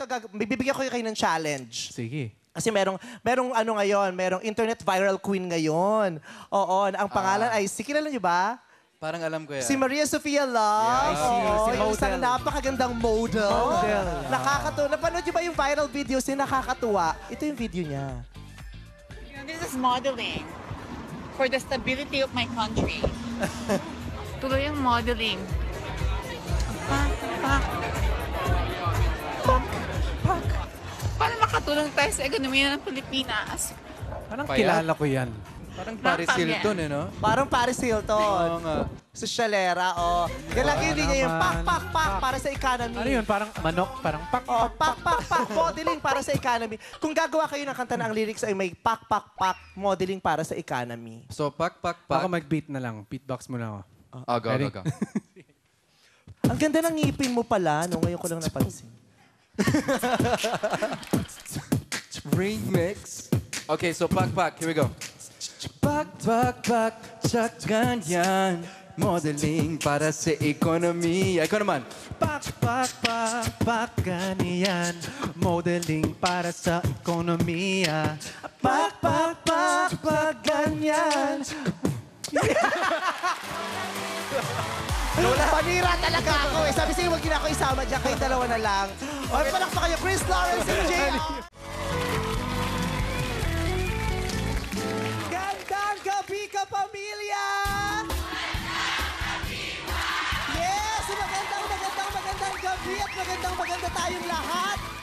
ganito, gag- bibigyan ko kayo ng challenge. Sige. Kasi merong, merong ano ngayon, merong internet viral queen ngayon. Oo, ang pangalan ay, si kilala niyo ba? Parang alam ko yan. Si Maria Sofia Love. Yeah, si- Oo, si yung isang model. napakagandang model. Model. Nakakatuwa. Napanood niyo ba yung viral videos niya? Nakakatuwa. Ito yung video niya. You know, this is modeling for the stability of my country. Tuloy ang modeling. Para makatulong tayo sa ekonomiya ng Pilipinas. Parang Payat? kilala ko yan. Parang Paris Nakakam Hilton eh, no? Parang Paris Oo Hilton. nga. Sosyalera, oh. Yan lang yun, niya yung pak, pak, pak para sa economy. Ano yun? Parang manok? Parang pak, Oh, pak, pak, pak, pak, modeling para sa economy. Kung gagawa kayo ng kanta na ang lyrics ay may pak, pak, pak, modeling para sa economy. So, pak, pak, pak. Ako mag-beat na lang. Beatbox mo na ako. Ah, go, Ready? go, go. Ang ganda ng ngipin mo pala, no? Ngayon ko lang napansin. Remix. Okay, so pak, pak. Here we go. Pak, pak, pak, tsak, ganyan. Modeling para sa ekonomiya. Ikaw naman. Pak, pak, pak, pak, ganyan. Modeling para sa ekonomiya. Pak, pak, pak, pak, ganyan. Lola, panira talaga ako eh. Sabi sa'yo, huwag niyo na isama dyan. Kayo dalawa na lang. O, palakpa kayo, Chris Lawrence and JR. maganda tayong lahat.